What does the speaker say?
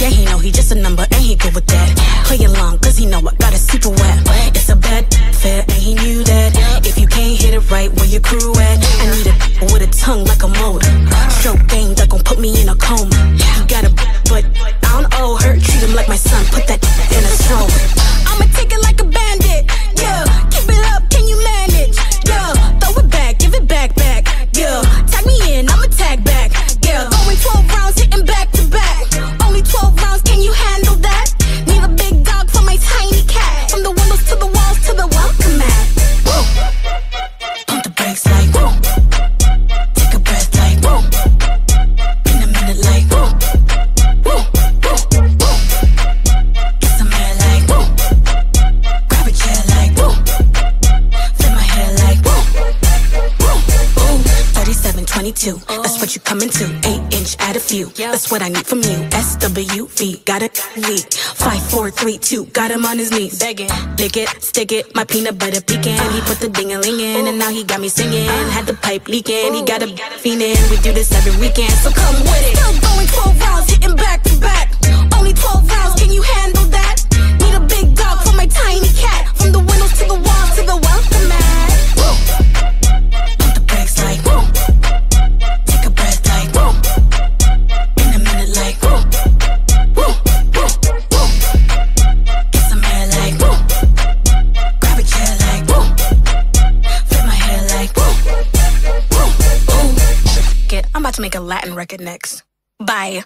Yeah, he know he just a number and he good with that. Play along, cause he know I got a super wet. It's a bad fit and he knew that. If you can't hit it right, where your crew at? 37, 22. That's what you coming to. 8 inch, add a few. That's what I need from you. SWV, got it weak. 5, 4, 3, 2. Got him on his knees. Begging. Lick it, stick it. My peanut butter pecan. Uh. He put the ding a ling in. And now he got me singing. Uh. Had the pipe leaking. He got a fiendin'. We do this every weekend. So come with it. Still going 12 rounds, hitting back to back. About to make a Latin record next. Bye.